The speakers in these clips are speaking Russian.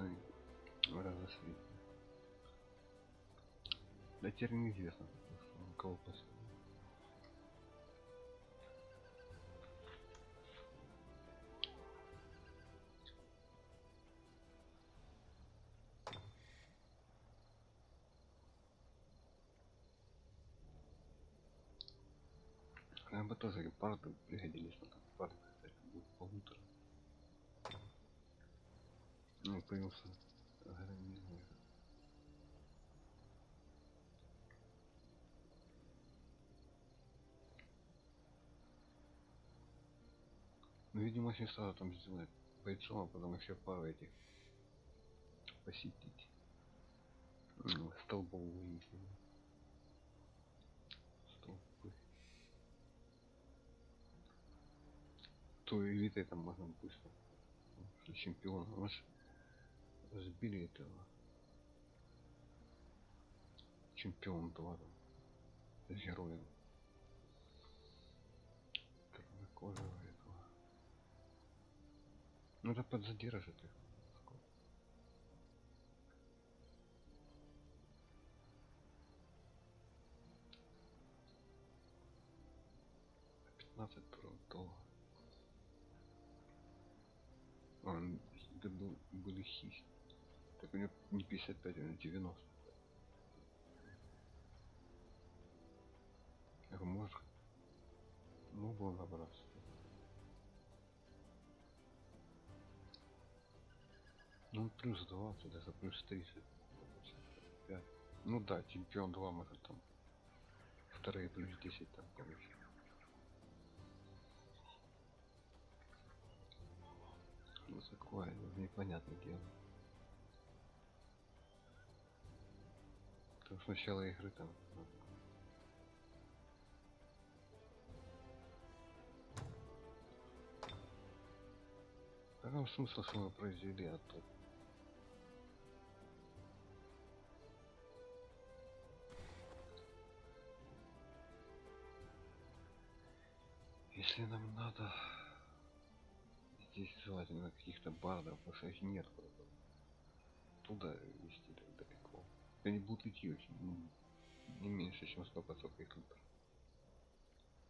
красный разошли. Да теперь неизвестно, кого после. Нам бы тоже гепарды пригодились, но там Ну, появился громилы. Ну, видимо, очень сразу там сделать бойцом, а потом еще пару этих посетить. Ну, столбов вынесли. Столбы. То и вид там можно быстро. Чемпион. Мы ж сбили этого. Чемпион 2 там. С героем. Чернокожего этого. Ну это подзадержит их. Пятнадцать долларов. А, был, были хищники. Так у него не 55, а 90. Так может, мог бы он набраться. Ну плюс 20, даже плюс 30. 5. Ну да, чемпион 2 может там. Вторые плюс 10 там, короче. Ну такое, ну, непонятное дело. Потому что начало игры там. ну, Какой смысл, что мы произвели, а то Если нам надо здесь желательно каких-то бардов, потому что их нет. Туда вести. Они будут идти очень, ну, не меньше, чем 100 потоков тут.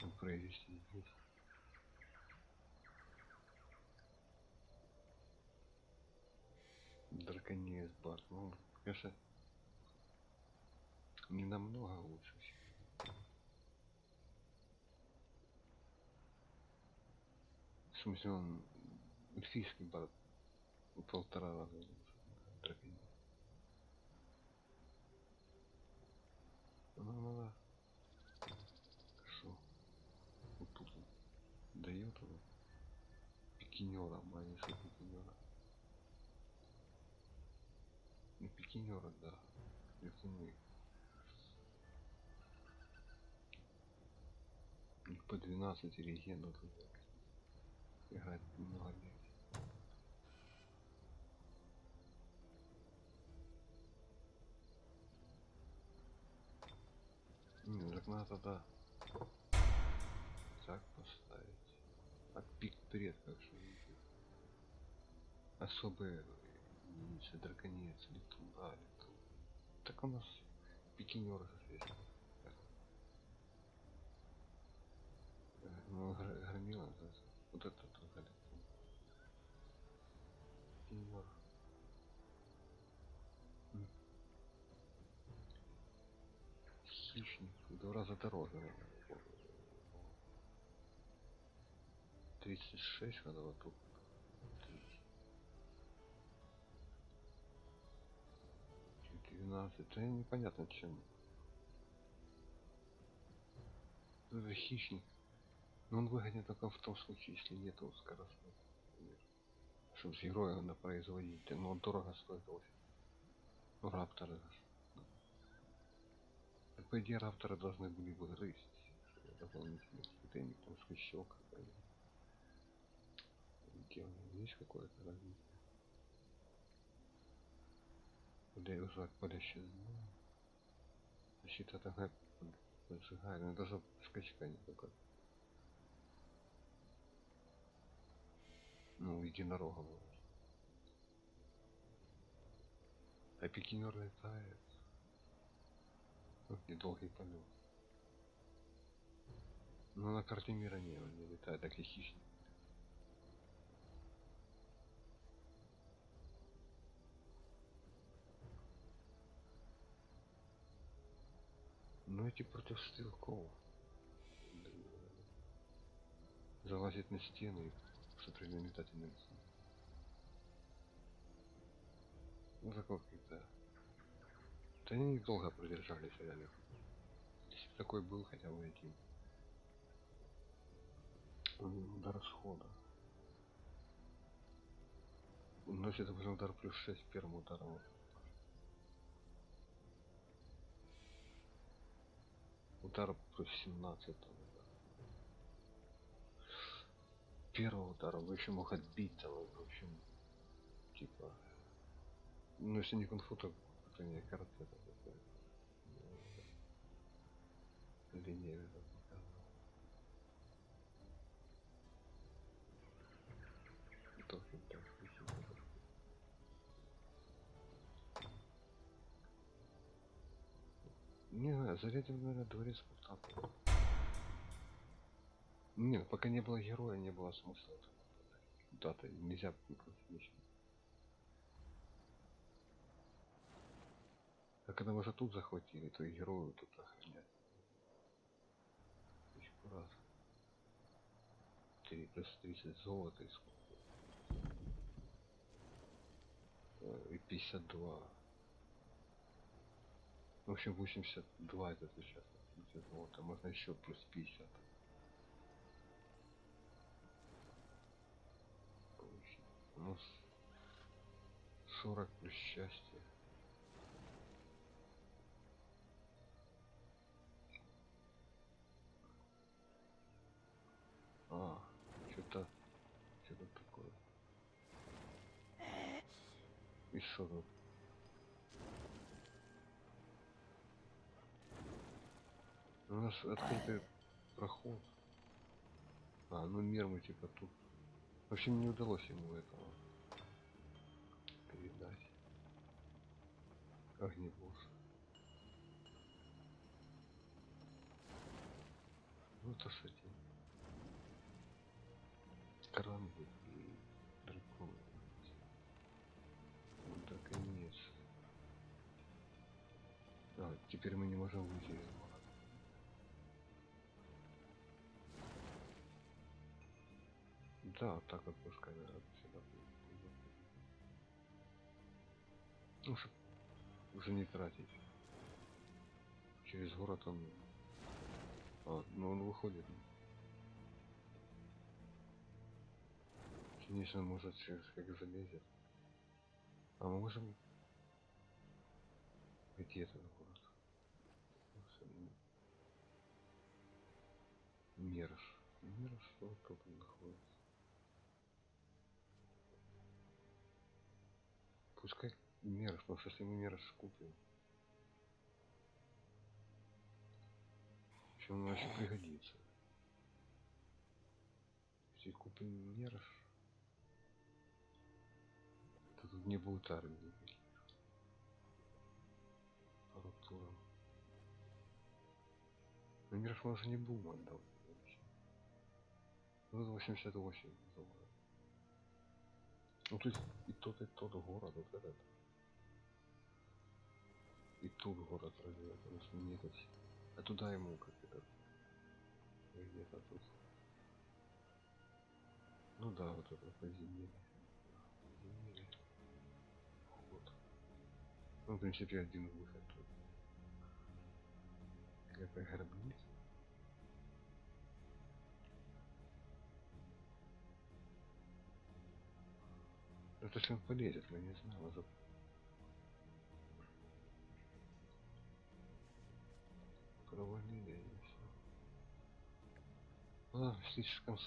Ну, Провести здесь. Драконец бард, ну, конечно, не намного лучше. В смысле, он эльфийский бард в полтора раза лучше. Драконец. Ну, да. Хорошо. Вот тут он дает его пикинера, маленького пикинера. Ну, пикинера, да. Летуны. И по 12 легенду тут играть много лет. Не, так надо, да. Так поставить. А пик пред как же видит. Особые единицы, драконец, летун, а, летун. Так у нас пикинер же есть. Э, Ну, гр- громила, да. Вот это тоже летун. Пикинер. М. Хищник в два раза дороже. наверное. 36 надо вот тут. 30. 12. Это непонятно чем. Это хищник. Но он выгоден только в том случае, если нету скоростных. Чтобы с героя надо производить. Но он дорого стоит очень. Ну, рапторы. По идее, рапторы должны были бы грызть. Дополнительные испытания, потому что щелка. Где у него есть какое-то развитие? Куда его звать палящий Защита такая поджигает, но даже скачка не только. Ну, единорога было. А пикинер летает. Вот недолгий полет. Но на карте мира не, он не летает, так и хищник. Ну эти против стрелков. Залазит на стены с определенными метательными. Ну за какие-то. Да они долго продержались реально. Если такой был хотя бы один. М, Удар схода. Носит обычно удар плюс 6 первым ударом. Удар плюс 17 там. Первого удара вы еще мог отбить там, в общем, типа. Ну если не кунг-фу, то не карате это такое. Ну, Или не. Не знаю, зарядил, наверное, дворец спектакля. Нет, пока не было героя, не было смысла. Дата нельзя выкрутить А когда уже тут захватили, то и герою тут охранять. Тысячу раз. 4 плюс 30 золота и сколько? Э, И 52. В общем, 82 это сейчас. 50 золота. Можно еще плюс 50. Получить. Ну, с- 40 плюс счастье. А, что-то, что-то такое. Тут? У нас открытый проход. А, ну мир мы типа тут. В общем, не удалось ему этого передать. Огнебус. Ну это с этим. Кранбы и драконы. А, теперь мы не можем выйти из города. Да, так вот пускай, наверное, всегда будет. Ну, уже не тратить. Через город он... А, ну он выходит. Конечно, может через как залезет. А мы можем идти этот город. Мерш. Мерш, что тут он находится? Пускай мерш, потому что если мы мерш купим. Еще он еще пригодится. Если купим мерш, то тут не будет армии никаких. Пару туров. Ну мерш мы уже не будем отдал. Ну, 88 долларов. Ну, то есть и тот, и тот город, вот этот. И тут город разве, потому что не этот. А туда ему как этот. Где-то тут. Ну да, вот это подземелье. Подземелье. Вот. Ну, в принципе, один выход тут. Какая-то гробница. Это если он полезет, мы не знаем. за- Провалили и все. А, слишком